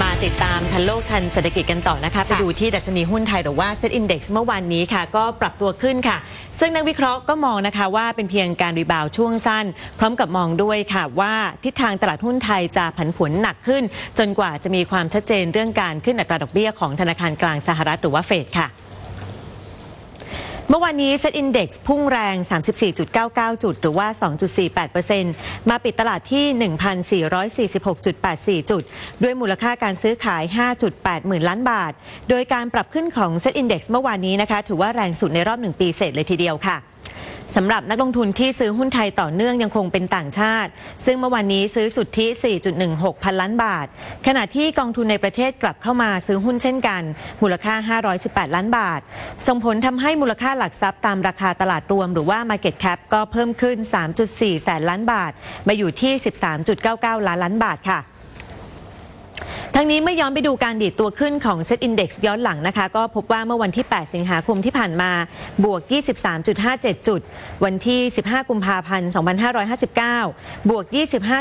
มาติดตามทันโลกทันเศรษฐกิจกันต่อนะคะ ไปดูที่ดัชนีหุ้นไทยหรือว่า SET Index เมื่อวานนี้ค่ะ ก็ปรับตัวขึ้นค่ะ ซึ่งนักวิเคราะห์ก็มองนะคะว่าเป็นเพียงการรีบาวด์ช่วงสั้น พร้อมกับมองด้วยค่ะว่าทิศทางตลาดหุ้นไทยจะผันผวนหนักขึ้น จนกว่าจะมีความชัดเจนเรื่องการขึ้นอัตราดอกเบี้ยของธนาคารกลางสหรัฐหรือว่าเฟดค่ะ เมื่อวานนี้ SET Index พุ่งแรง 34.99 จุด หรือว่า 2.48%มาปิดตลาดที่ 1,446.84 จุด ด้วยมูลค่าการซื้อขาย 5.8 หมื่นล้านบาท โดยการปรับขึ้นของเซ็ตอินดี x เมื่อวานนี้นะคะ ถือว่าแรงสุดในรอบ 1 ปีเศษเลยทีเดียวค่ะ สำหรับนักลงทุนที่ซื้อหุ้นไทยต่อเนื่องยังคงเป็นต่างชาติ ซึ่งเมื่อวานนี้ซื้อสุทธิ 4.16 พันล้านบาท ขณะที่กองทุนในประเทศกลับเข้ามาซื้อหุ้นเช่นกัน มูลค่า 518 ล้านบาท ส่งผลทำให้มูลค่าหลักทรัพย์ตามราคาตลาดรวมหรือว่า Market Cap ก็เพิ่มขึ้น 3.4 แสนล้านบาท มาอยู่ที่ 13.99 ล้านล้านบาทค่ะ ทั้งนี้เมื่อย้อนไปดูการดีดตัวขึ้นของ Set Index ย้อนหลังนะคะ ก็พบว่าเมื่อวันที่ 8 สิงหาคมที่ผ่านมาบวก 23.57 จุด วันที่ 15 กุมภาพันธ์ 2559 บวก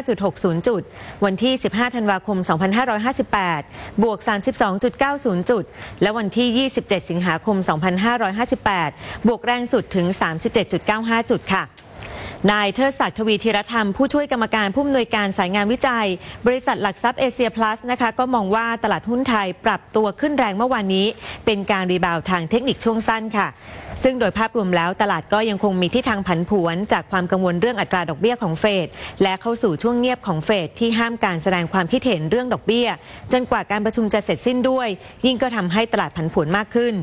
25.60 จุด วันที่ 15 ธันวาคม 2558 บวก 32.90 จุด และวันที่ 27 สิงหาคม 2558 บวกแรงสุดถึง 37.95 จุดค่ะ นายเทิดศักดิ์ทวีธีรธรรม ผู้ช่วยกรรมการผู้อำนวยการสายงานวิจัย บริษัทหลักทรัพย์เอเชียพลัสนะคะก็มองว่าตลาดหุ้นไทยปรับตัวขึ้นแรงเมื่อวานนี้ เป็นการรีบาวทางเทคนิคช่วงสั้นค่ะ ซึ่งโดยภาพรวมแล้วตลาดก็ยังคงมีทิศทางผันผวน จากความกังวลเรื่องอัตราดอกเบี้ยของเฟดและเข้าสู่ช่วงเงียบของเฟดที่ห้ามการแสดงความคิดเห็นเรื่องดอกเบี้ย จนกว่าการประชุมจะเสร็จสิ้นด้วย ยิ่งก็ทำให้ตลาดผันผวนมากขึ้น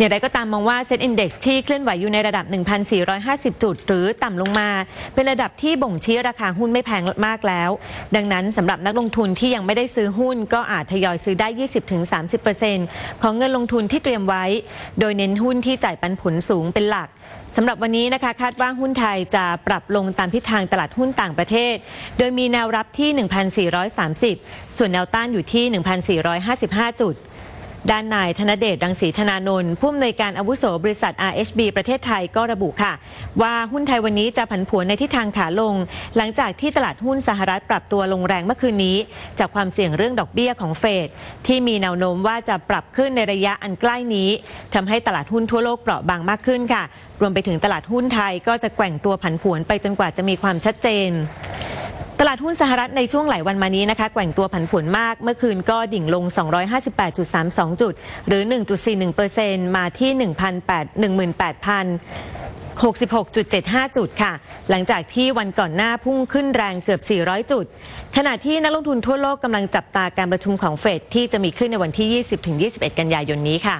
อย่างไรก็ตามมองว่าเซ็ตอินดี x ที่เคลื่อนไหวอยู่ในระดับ 1,450 จุด หรือต่ำลงมา เป็นระดับที่บ่งชี้ราคาหุ้นไม่แพงมากแล้ว ดังนั้นสำหรับนักลงทุนที่ยังไม่ได้ซื้อหุ้น ก็อาจทยอยซื้อได้ 20-30%ของเงินลงทุนที่เตรียมไว้ โดยเน้นหุ้นที่จ่ายปันผลสูงเป็นหลักสำหรับวันนี้นะคะคาดว่าหุ้นไทยจะปรับลงตามทิศทางตลาดหุ้นต่างประเทศ โดยมีแนวรับที่ 1,430 ส่วนแนวต้านอยู่ที่ 1,455 จุด ด้านนายธนเดชรังสีธนานนท์ผู้อำนวยการอาวุโสบริษัท RHB ประเทศไทยก็ระบุค่ะ ว่าหุ้นไทยวันนี้จะผันผวนในทิศทางขาลง หลังจากที่ตลาดหุ้นสหรัฐปรับตัวลงแรงเมื่อคืนนี้ จากความเสี่ยงเรื่องดอกเบี้ยของเฟดที่มีแนวโน้มว่าจะปรับขึ้นในระยะอันใกล้นี้ทำให้ตลาดหุ้นทั่วโลกเปราะบางมากขึ้นค่ะ รวมไปถึงตลาดหุ้นไทยก็จะแกว่งตัวผันผวนไปจนกว่าจะมีความชัดเจน ตลาดหุ้นสหรัฐในช่วงหลายวันมานี้นะคะแกว่งตัวผันผวนมาก เมื่อคืนก็ดิ่งลง 258.32 จุด หรือ 1.41%มาที่ 18,000 66.75 จุดค่ะ หลังจากที่วันก่อนหน้าพุ่งขึ้นแรงเกือบ 400 จุด ขณะที่นักลงทุนทั่วโลกกำลังจับตาการประชุมของเฟดที่จะมีขึ้นในวันที่ 20-21 กันยายนนี้ค่ะ